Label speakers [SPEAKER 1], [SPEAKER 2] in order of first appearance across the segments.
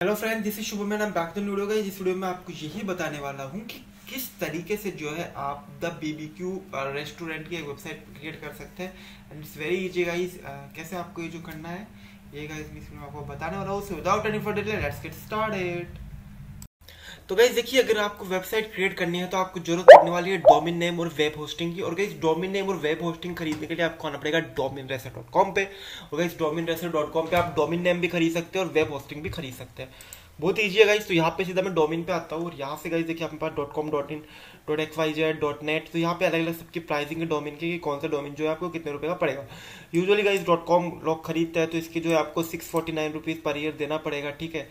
[SPEAKER 1] Hello friend this is मैं नाम back to video का इस वीडियो में आपको यही बताने वाला हूँ कि किस तरीके से जो है आप द बीबीक्यू रेस्टोरेंट की एक वेबसाइट क्रिएट कर सकते हैं। And it's very easy guys कैसे आपको ये जो करना है, ये गाइस मैं आपको बताने वाला हूँ। Without any further let's get started तो गाइज़ देखिए, अगर आपको वेबसाइट क्रिएट करनी है तो आपको ज़रूरत पड़ने वाली है डोमिन नेम और वेब होस्टिंग की। और गाइज़ डोमिन नेम और वेब होस्टिंग खरीदने के लिए आपको आना पड़ेगा डोमिन रेसर डॉट कॉम पे। और guys domain racer dot com पे आप डोमिन नेम भी खरीद सकते हैं और वेब होस्टिंग भी खरीद सकते हैं। बहुत ईजी है गाइज़ तो यहाँ पे सीधा मैं डोमिन पे आता हूँ और यहाँ से गाइज़ देखिए अपने पास dot com dot in dot X Y Z dot net तो यहाँ पे अलग अलग सबकी प्राइसिंग है डोमिन की, कि कौन सा डोमिन जो है आपको कितने रुपए का पड़ेगा। यूजुअली गाइज़ डॉट कॉम लोग खरीदते हैं तो इसकी जो है आपको six forty nine rupees per year देना पड़ेगा, ठीक है।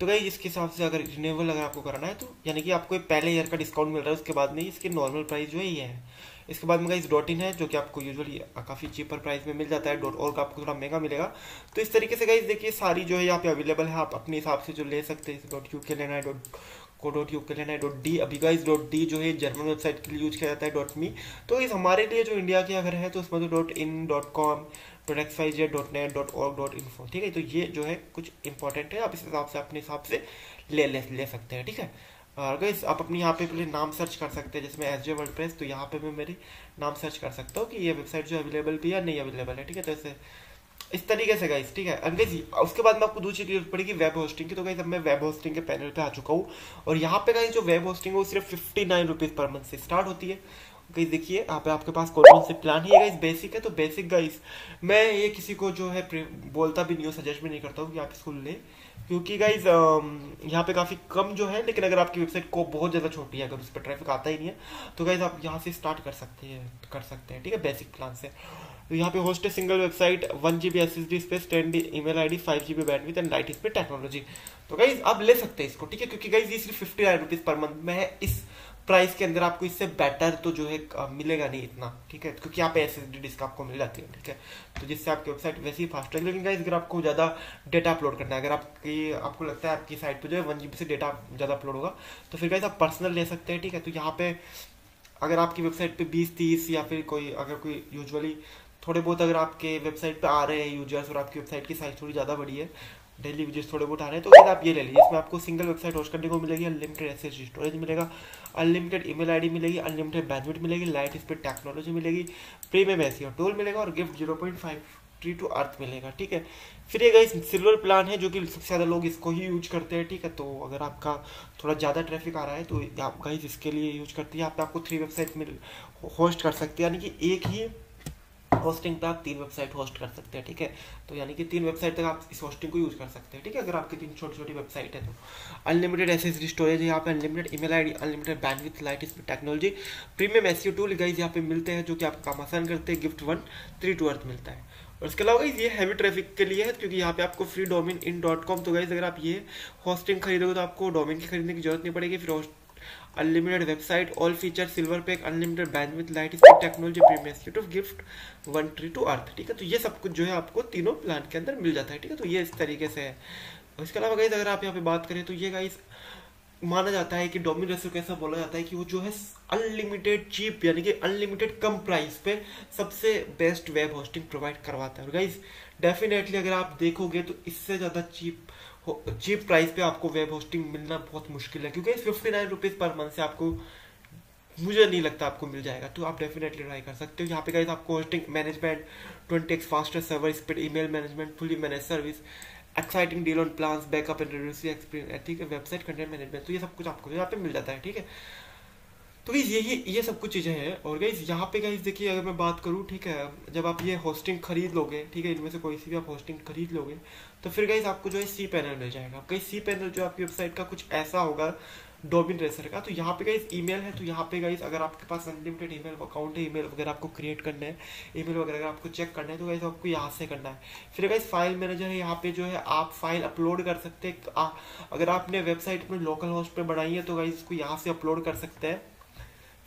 [SPEAKER 1] तो भाई इसके हिसाब से अगर रिन्यूअल अगर आपको कराना है तो यानी कि आपको पहले ईयर का डिस्काउंट मिल रहा है, उसके बाद में इसके नॉर्मल प्राइस जो है ये है। इसके बाद में इस डॉट इन है, जो कि आपको यूजुअली काफ़ी चीपर प्राइस में मिल जाता है, डॉट और का आपको थोड़ा महँगा मिलेगा। तो इस तरीके से गाइज़ देखिए, सारी जो है यहाँ पे अवेलेबल है, आप अपने हिसाब से जो ले सकते हैं डॉट यू के लेना है, डॉट को डॉट यू के लेना है डॉट डी अभी गाइज़ डॉट डी जो है जर्मन वेबसाइट के लिए यूज़ किया जाता है डॉट मी तो इस हमारे लिए जो इंडिया के अगर है तो उसमें तो dot in dot com dot X Y Z dot net dot org dot info ठीक है? तो ये जो है कुछ इंपॉर्टेंट है, आप इस हिसाब से, अपने हिसाब से ले ले ले सकते हैं, ठीक है? और आप अपने यहाँ पे पहले नाम सर्च कर सकते हैं जैसे मैं एस जे वर्ड प्रेस तो यहाँ पे मैं मेरी नाम सर्च कर सकता हूँ कि ये वेबसाइट जो अवेलेबल भी है नहीं अवेलेबल है, ठीक है? तो ऐसे इस तरीके से गाइस ठीक है? अंग्रेज़ी उसके बाद में आपको दूसरी चीज़ पड़ेगी वेब होस्टिंग की। तो गाइस अब मैं वेब होस्टिंग के पैनल पे आ चुका हूँ। और यहाँ पे गाइस जो वेब होस्टिंग है, वो सिर्फ़ fifty nine rupees per month से स्टार्ट होती है। गाइस देखिए, यहाँ पे आपके पास कौन कौन से प्लान है? गाइस बेसिक है तो बेसिक गाइस मैं ये किसी को जो है बोलता भी नहीं हूँ सजेस्ट भी नहीं करता हूँ कि आप इसको ले। क्योंकि गाइज़ यहाँ पे काफ़ी कम जो है, लेकिन अगर आपकी वेबसाइट को बहुत ज़्यादा छोटी है, अगर उस पर ट्रैफ़िक आता ही नहीं है तो गाइज़ आप यहाँ से स्टार्ट कर सकते हैं, कर सकते हैं, ठीक है? बेसिक प्लान से। यहाँ पे होस्ट है single website one G B S S D space ten D email I D five G B bandwidth and light speed technology तो गाइज़ आप ले सकते हैं इसको, ठीक है? क्योंकि गाइज़ ये सिर्फ़ fifty nine rupees per month में है। इस प्राइस के अंदर आपको इससे बेटर तो जो है मिलेगा नहीं इतना, ठीक है? क्योंकि यहाँ पे एस एस डी डिस्क आपको मिल जाती है, ठीक है? तो जिससे आपकी वेबसाइट वैसे ही फास्ट रहेगी लेकिन गाइज़ अगर आपको ज़्यादा डेटा अपलोड करना है, अगर आपकी, आपको लगता है आपकी साइट पे जो है वन जी बी से डेटा ज़्यादा अपलोड होगा तो फिर गाइज़ आप पर्सनल ले सकते हैं, ठीक है? तो यहाँ पे अगर आपकी वेबसाइट पे बीस, तीस या फिर कोई, अगर कोई यूजुअली थोड़े बहुत अगर आपके वेबसाइट पे आ रहे हैं यूज़र्स और आपकी वेबसाइट की साइज़ थोड़ी ज़्यादा बड़ी है डेली विज़िट थोड़े बहुत आ रहे हैं तो फिर आप ये ले लीजिए। इसमें आपको सिंगल वेबसाइट होस्ट करने को मिलेगी अनलिमिटेड एस स्टोरेज मिलेगा अनलिमिटेड ईमेल आईडी मिलेगी अनलिमिटेड बैंडविड्थ मिलेगी लाइट स्पीड टेक्नोलॉजी मिलेगी प्रीमियम एसियो टोल मिलेगा और gift zero point five tree to earth मिलेगा, ठीक है? फिर ये गाइस सिल्वर प्लान है, जो कि सबसे ज़्यादा लोग इसको ही यूज़ करते हैं, ठीक है? तो अगर आपका थोड़ा ज़्यादा ट्रैफ़िक आ रहा है तो आप गाइस इसके लिए यूज़ करती है, आप आपको थ्री वेबसाइट में होस्ट कर सकते हैं, यानी कि एक ही होस्टिंग पे आप तीन वेबसाइट होस्ट कर सकते हैं, ठीक है? तो यानी कि तीन वेबसाइट तक आप इस होस्टिंग को यूज़ कर सकते हैं, ठीक है? अगर आपकी तीन छोटी छोटी वेबसाइट है तो। अनलिमिटेड एस एस स्टोरेज यहाँ पे unlimited email ID unlimited bandwidth light इस technology premium S U tool guys यहाँ पे मिलते हैं जो कि आपका काम आसान करते हैं gift one tree to earth मिलता है। और इसके अलावा ये हैवी ट्रैफ़िक के लिए है, क्योंकि यहाँ पे आपको free domain in dot com तो गाइज़ अगर आप ये होस्टिंग खरीदोगे तो आपको डोमिन की खरीदने की ज़रूरत नहीं पड़ेगी, फिर unlimited website all feature silver pack unlimited bandwidth light speed technology premium YouTube gift one tree to earth ठीक है? तो ये सब कुछ जो है आपको तीनों प्लान के अंदर मिल जाता है, ठीक है? तो ये इस तरीके से है। इसके अलावा गाइज़ अगर आप यहाँ पे बात करें तो ये गाइज़ माना जाता है कि डोमिनोज को कैसा बोला जाता है कि वो जो है अनलिमिटेड चीप यानी कि अनलिमिटेड कम प्राइस पे सबसे बेस्ट वेब होस्टिंग प्रोवाइड करवाता है। और गाइज़ डेफिनेटली अगर आप देखोगे तो इससे ज़्यादा चीप चीप प्राइस पे आपको वेब होस्टिंग मिलना बहुत मुश्किल है, क्योंकि fifty nine rupees per month से आपको मुझे नहीं लगता आपको मिल जाएगा तो आप डेफिनेटली ट्राई कर सकते हो। यहाँ पे गाइस आपको hosting management twenty X faster server speed email management fully manage service exciting deal on plans backup and reduce experience ठीक है? वेबसाइट कंटेंट मैनेजमेंट तो ये सब कुछ आपको यहाँ पे मिल जाता है, ठीक है? तो गाइज़ ये ये सब कुछ चीज़ें हैं, और गाइज़ यहाँ पे गाइज़ देखिए, अगर मैं बात करूँ, ठीक है, जब आप ये होस्टिंग खरीद लोगे, ठीक है, इनमें से कोई सी भी आप होस्टिंग खरीद लोगे तो फिर गाइज़ आपको जो है सी पैनल मिल जाएगा। कहीं सी पैनल जो आपकी वेबसाइट का कुछ ऐसा होगा डोमिन रेसर का तो यहाँ पे गाइज़ ईमेल है तो यहाँ पे गाइज़ अगर आपके पास अनलिमिटेड ईमेल अकाउंट है ईमेल वगैरह आपको क्रिएट करना है ईमेल वगैरह अगर आपको चेक करना है तो गाइज़ आपको यहाँ से करना है। फिर गाइज़ फ़ाइल मैनेजर है, यहाँ पे जो है आप फ़ाइल अपलोड कर सकते हैं। अगर आपने वेबसाइट अपने लोकल होस्ट पे बनाई है तो गाइज़ इसको यहाँ से अपलोड कर सकते हैं।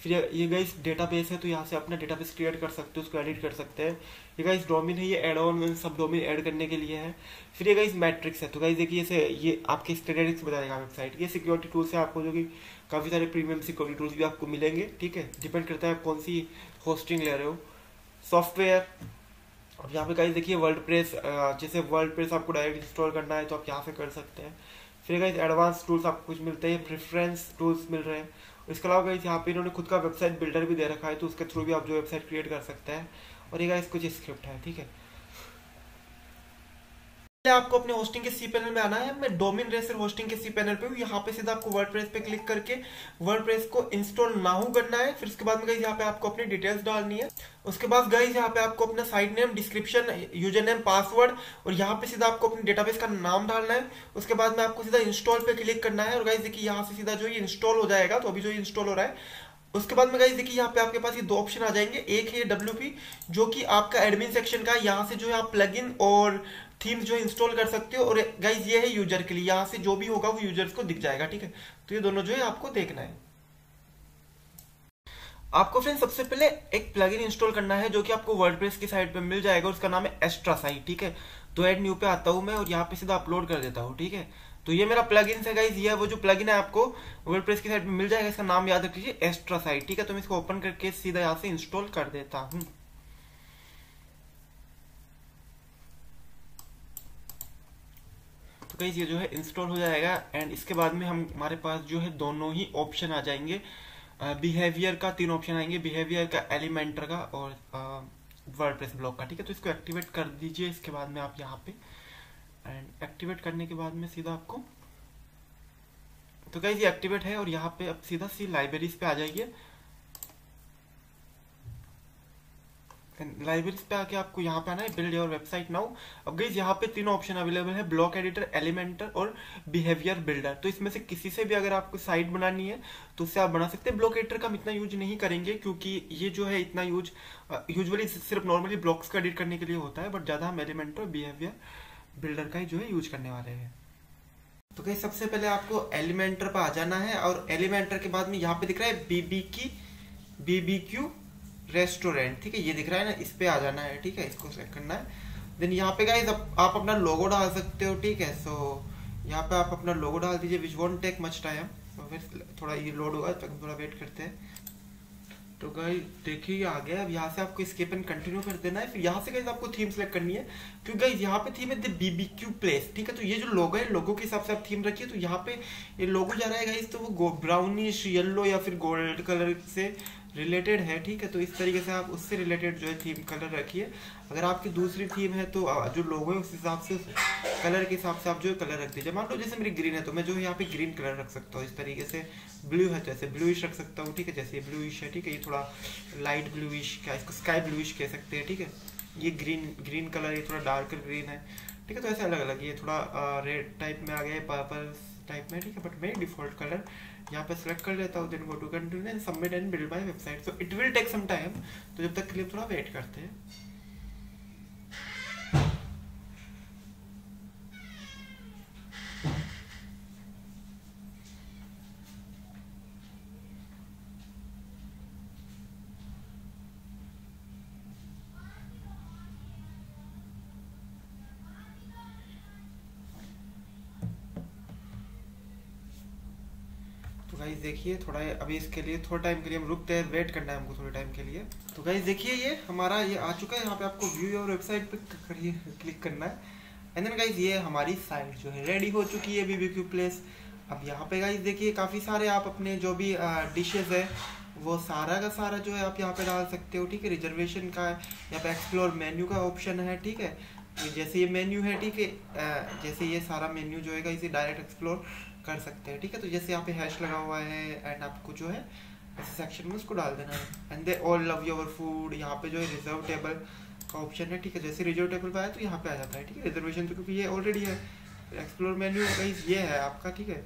[SPEAKER 1] फिर ये गाइस डेटाबेस है तो यहाँ से अपना डेटाबेस क्रिएट कर सकते हो, उसको एडिट कर सकते हैं। ये गाइस डोमिन है, ये एड ऑन सब डोमिन ऐड करने के लिए है। फिर ये गाइस मैट्रिक्स है तो गाइस देखिए ये ये आपके स्टेटिक्स बता देगा वेबसाइट ये सिक्योरिटी टूल्स है आपको जो कि काफ़ी सारे प्रीमियम सिक्योरिटी टूल्स भी आपको मिलेंगे, ठीक है? डिपेंड करता है आप कौन सी होस्टिंग ले रहे हो। सॉफ्टवेयर और यहाँ पे गाइस देखिए वर्ल्ड प्रेस जैसे वर्ल्ड प्रेस आपको डायरेक्ट इंस्टॉल करना है तो आप यहाँ से कर सकते हैं। फिर गाइज़ एडवांस टूल्स आपको कुछ मिलते हैं प्रेफरेंस टूल्स मिल रहे हैं। इसके अलावा गाइज़ यहाँ पे इन्होंने खुद का वेबसाइट बिल्डर भी दे रखा है तो उसके थ्रू भी आप जो वेबसाइट क्रिएट कर सकते हैं। और ये गाइज़ कुछ स्क्रिप्ट है, ठीक है? आपको अपने होस्टिंग के सी पैनल में आना है। मैं डोमिन रेसर होस्टिंग के सी पैनल पे हूँ। यहाँ पे सीधा आपको वर्ड पे क्लिक करके वर्ड को इंस्टॉल ना हो करना है। फिर उसके बाद में गाइज़ यहाँ पे आपको अपनी डिटेल्स डालनी है। उसके बाद गाइज़ यहाँ पे आपको अपना site name description user name password और यहाँ पे सीधा आपको अपने डेटाबेस का नाम डालना है। उसके बाद में आपको सीधा इंस्टॉल पे क्लिक करना है और गाइज़ देखिए यहाँ से सीधा जो ये इंस्टॉल हो जाएगा तो अभी जो इंस्टॉल हो रहा है। उसके बाद में गाइज़ देखिए यहाँ पे आपके पास ये दो ऑप्शन आ जाएँगे। एक है डब्ल्यू जो कि आपका एडमिन सेक्शन का, यहाँ से जो है आप प्लगइन और थीम्स जो इंस्टॉल कर सकते हो और गाइज़ ये है यूज़र के लिए। यहाँ से जो भी होगा वो यूज़र्स को दिख जाएगा, ठीक है? तो ये दोनों जो है आपको देखना है। आपको फ्रेंड सबसे पहले एक प्लगइन इंस्टॉल करना है जो कि आपको वर्डप्रेस की साइट पे मिल जाएगा, उसका नाम है एक्स्ट्रा साइट ठीक है? तो एड न्यू पे आता हूँ मैं और यहाँ पे सीधा अपलोड कर देता हूँ, ठीक है? तो ये मेरा प्लग है गाइज़ ये वो जो प्लग है आपको वर्डप्रेस की साइट पे मिल जाएगा, इसका नाम याद रख लीजिए एक्स्ट्रा साइट ठीक है? तो मैं इसको ओपन करके सीधा यहाँ से इंस्टॉल कर देता हूँ। गाइज़ ये जो है इंस्टॉल हो जाएगा एंड इसके बाद में हम, हमारे पास जो है दोनों ही ऑप्शन आ जाएँगे। बिहेवियर का तीन ऑप्शन आएँगे बिहेवियर का एलिमेंटर का और वर्ड प्रेस ब्लॉक का, ठीक है? तो इसको एक्टिवेट कर दीजिए, इसके बाद में आप यहाँ पे। एंड एक्टिवेट करने के बाद में सीधा आपको तो गाइज़ ये एक्टिवेट है और यहाँ पे अब सीधा सी लाइब्रेरीज पे आ जाइए। लाइब्रेरीज पे आके आपको यहाँ पे आना है बिल्ड योर वेबसाइट नाउ अब गई यहाँ पे तीनों ऑप्शन अवेलेबल है ब्लॉक एडिटर एलिमेंटर और बिहेवियर बिल्डर तो इसमें से किसी से भी अगर आपको साइट बनानी है तो उससे आप बना सकते हैं। ब्लॉक एडिटर का हम इतना यूज़ नहीं करेंगे, क्योंकि ये जो है इतना यूज़ यूजली सिर्फ़ नॉर्मली ब्लॉक्स का एडिट करने के लिए होता है बट ज़्यादा हम एलिमेंटर और बिहेवियर बिल्डर का ही जो है यूज़ करने वाले हैं। तो कहीं सबसे पहले आपको एलिमेंटर पर आ जाना है, और एलिमेंटर के बाद में यहाँ पे दिख रहा है बीबी की बीबी क्यू रेस्टोरेंट, ठीक है, ये दिख रहा है ना, इस पे आ जाना है, ठीक है, इसको सेलेक्ट करना है। देन यहाँ पे गाइस आप अपना लोगो डाल सकते हो, ठीक है सो यहाँ पे आप अपना लोगो डाल दीजिए which won't take much time तो फिर थोड़ा ये लोड होगा तो थोड़ा वेट करते हैं। तो गाइस देखिए आ गया, अब यहाँ से आपको स्केप एंड कंटिन्यू कर देना है। फिर यहाँ से गाइस आपको थीम सेलेक्ट करनी है। क्योंकि गाइस यहाँ पे थीम है द बीबीक्यू प्लेस ठीक है तो ये जो लोगो है लोगो के हिसाब से आप थीम रखिए तो यहाँ पे ये लोगो जा रहा है गाइस तो वो ब्राउनिश येलो या फिर गोल्ड कलर से रिलेटेड है, ठीक है? तो इस तरीके से आप उससे रिलेटेड जो है थीम कलर रखिए। अगर आपकी दूसरी थीम है तो जो लोगो है, उस हिसाब से कलर के हिसाब से आप जो है कलर रख दीजिए। मान लो जैसे मेरी ग्रीन है तो मैं जो यहाँ पे ग्रीन कलर रख सकता हूँ। इस तरीके से ब्लू है जैसे ऐसे ब्लूइश रख सकता हूँ, ठीक है? जैसे ये ब्लूइश है, ठीक है? ये थोड़ा लाइट ब्लूइश क्या, इसको स्काई ब्लूइश कह सकते हैं, ठीक है? ये ग्रीन ग्रीन कलर ये थोड़ा डार्कर ग्रीन है, ठीक है? तो ऐसे अलग अलग ये थोड़ा रेड टाइप में आ गया है पर्पल टाइप में, ठीक है? बट मेरी डिफ़ॉल्ट कलर यहाँ पे सिलेक्ट कर लेता हूँ then go to continue and submit and build my website so it will take some time तो जब तक के लिए थोड़ा वेट करते हैं। गाइज़ देखिए, थोड़ा अभी इसके लिए, थोड़ा टाइम के लिए हम रुकते हैं वेट करना है हमको थोड़े टाइम के लिए। तो गाइज़ देखिए ये हमारा, ये आ चुका है, यहाँ पे आपको व्यू और वेबसाइट पे करिए क्लिक करना है। एंड देन गाइज़ ये हमारी साइट जो है रेडी हो चुकी है बीबीक्यू प्लेस अब यहाँ पे गाइज़ देखिए, काफ़ी सारे आप अपने जो भी डिशेज है, वो सारा का सारा जो है आप यहाँ पे डाल सकते हो, ठीक है? रिजर्वेशन का यहाँ पे एक्सप्लोर मेन्यू का ऑप्शन है, ठीक है? जैसे ये मेन्यू है, ठीक है? जैसे ये सारा मेन्यू जो है इसे डायरेक्ट एक्सप्लोर कर सकते हैं, ठीक है? तो जैसे यहाँ पे हैश लगा हुआ है एंड आपको जो है, ऐसे सेक्शन में उसको डाल देना है। And they all love your food यहाँ पे जो है रिज़र्व टेबल का ऑप्शन है, ठीक है? जैसे रिज़र्व टेबल पर आया तो यहाँ पे आ जाता है, ठीक है? रिजर्वेशन तो क्योंकि ये ऑलरेडी है। एक्सप्लोर मेन्यू कहीं ये है आपका, ठीक है?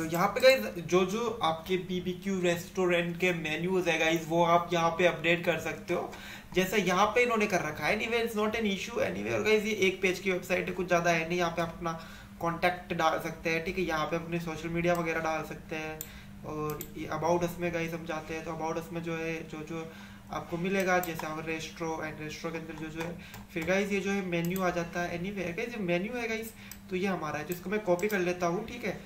[SPEAKER 1] तो यहाँ पे गाइज़ जो जो आपके बीबीक्यू रेस्टोरेंट के मेन्यूज है गाइज़ वो आप यहाँ पे अपडेट कर सकते हो। जैसा यहाँ पे इन्होंने कर रखा है anyway it's not an issue anyway और गाइज़ ये एक पेज की वेबसाइट है, कुछ ज़्यादा है नहीं, यहाँ पे आप अपना कॉन्टैक्ट डाल सकते हैं, ठीक है? यहाँ पे अपने सोशल मीडिया वगैरह डाल सकते हैं, और अबाउट अस में गाइज़ हम जाते हैं तो अबाउट अस में जो है जो जो आपको मिलेगा, जैसे हमारे रेस्ट्रो एंड रेस्ट्रो के अंदर जो जो है, फिर गाइज़ ये जो है मेन्यू आ जाता है एनी वे गाइज़ मेन्यू है गाइज़ तो ये हमारा है जिसको मैं कॉपी कर लेता हूँ, ठीक है?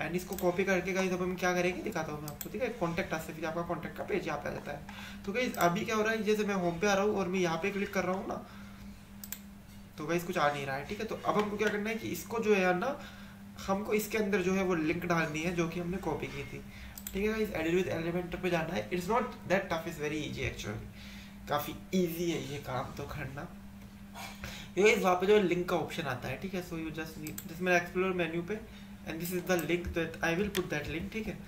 [SPEAKER 1] एंड इसको कॉपी करके गाइज़ अब हम क्या करेंगे? दिखाता हूँ मैं आपको, ठीक है? कॉन्टैक्ट आते फिर आपका कॉन्टैक्ट का पेज यहाँ पे आ जाता है। तो गाइज़ अभी क्या हो रहा है? जैसे मैं होम पे आ रहा हूँ और मैं यहाँ पे क्लिक कर रहा हूँ ना तो गाइस कुछ आ नहीं रहा है, ठीक है? तो अब हमको क्या करना है कि इसको जो है ना, हमको इसके अंदर जो है वो लिंक डालनी है, जो कि हमने कॉपी की थी। ठीक है गाइस एडिट विद एलिमेंटर पे जाना है। It's not that tough is very easy actually काफ़ी इजी है ये काम तो करना। ये वहाँ पे जो लिंक का ऑप्शन आता है, ठीक है? सो यू जस्ट मेरा एक्सप्लोर मेन्यू पे and this is the link that I will put that link ठीक है?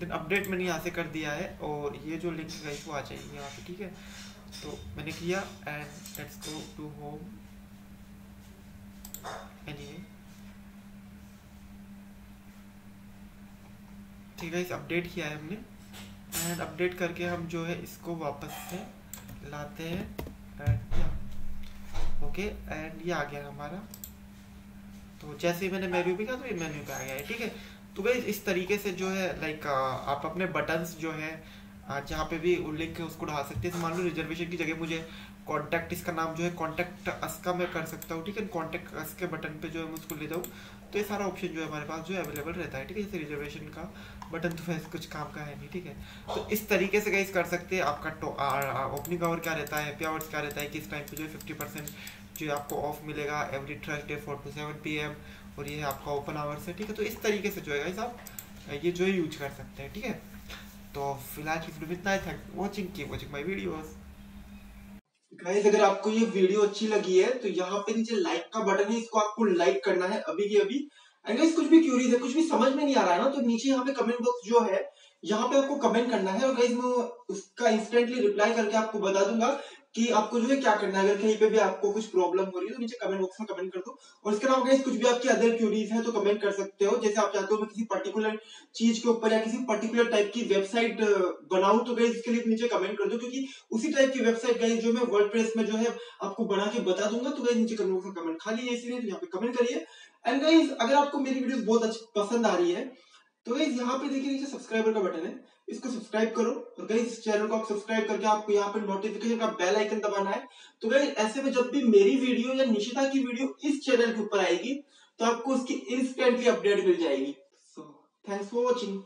[SPEAKER 1] देन अपडेट मैंने यहाँ से कर दिया है और ये जो लिंक है वो आ जाएगी यहाँ पे, ठीक है? तो मैंने किया and let's go to home anyway ठीक है इस अपडेट किया है हमने। एंड अपडेट करके हम जो है इसको वापस से लाते हैं। एंड ओके एंड ये आ गया हमारा। तो जैसे ही मैंने मेन्यू भी कहा तो ये मेन्यू पे आ गया है, ठीक है? तो भाई इस तरीके से जो है लाइक आप अपने बटन्स जो है जहाँ पे भी लिंक है, उसको डाल सकते हैं। मान लो रिजर्वेशन की जगह मुझे कॉन्टैक्ट इसका नाम जो है कॉन्टैक्ट अस का मैं कर सकता हूँ, ठीक है? कॉन्टैक्ट अस के बटन पे जो है मैं उसको ले जाऊँ। तो ये सारा ऑप्शन जो है हमारे पास जो है अवेलेबल रहता है, ठीक है? जैसे रिजर्वेशन का बटन तो वैसे कुछ काम का है नहीं, ठीक है? तो इस तरीके से गाइस कर सकते हैं। आपका ओपनिंग आवर क्या रहता है हैप्पी आवर्स क्या रहता है, किस टाइम पे जो है फिफ्टी परसेंट जो है आपको ऑफ़ मिलेगा every Thursday four to seven P M और ये आपका ओपन आवर्स है, ठीक है? तो इस तरीके से जो है आप, ये जो है यूज़ कर सकते हैं, ठीक है? तो फ़िलहाल की वीडियो में इतना ही। थैंक वॉचिंग की वॉचिंग माई वीडियोज़ गाइस अगर आपको ये वीडियो अच्छी लगी है तो यहाँ पे नीचे लाइक का बटन है, इसको आपको लाइक करना है अभी की अभी। एंड गाइज़ कुछ भी क्यूरीज है, कुछ भी समझ में नहीं आ रहा है ना तो नीचे यहाँ पे कमेंट बॉक्स जो है, यहाँ पे आपको कमेंट करना है। और गाइस मैं उसका इंस्टेंटली रिप्लाई करके आपको बता दूँगा कि आपको जो है क्या करना है? अगर कहीं पे भी आपको कुछ प्रॉब्लम हो रही है तो नीचे कमेंट बॉक्स में कमेंट कर दो। और इसके अलावा कुछ भी आपकी अदर क्यूरीज है तो कमेंट कर सकते हो। जैसे आप चाहते हो मैं किसी पर्टिकुलर चीज़ के ऊपर या किसी पर्टिकुलर टाइप की वेबसाइट बनाऊँ तो गाइज़ इसके लिए नीचे कमेंट कर दो, क्योंकि उसी टाइप की वेबसाइट गाइज़ जो मैं वर्ड में जो है आपको बना के बता दूँगा तो गाइज़ नीचे कमेंट बॉक्स में कमेंट खाली है इसलिए तो यहाँ पे कमेंट करिए। एंड गाइज़ अगर आपको मेरी वीडियो बहुत अच्छी, पसंद आ रही है तो गाइज़ यहाँ पे देखिए नीचे सब्सक्राइबर का बटन है। इसको सब्सक्राइब करो और गाइज़ इस चैनल को आप सब्सक्राइब करके आपको यहाँ पे नोटिफिकेशन का बेल आइकन दबाना है। तो गाइज़ ऐसे में जब भी मेरी वीडियो या निशिता की वीडियो इस चैनल के ऊपर आएगी तो आपको उसकी इंस्टेंटली अपडेट मिल जाएगी। So thanks for watching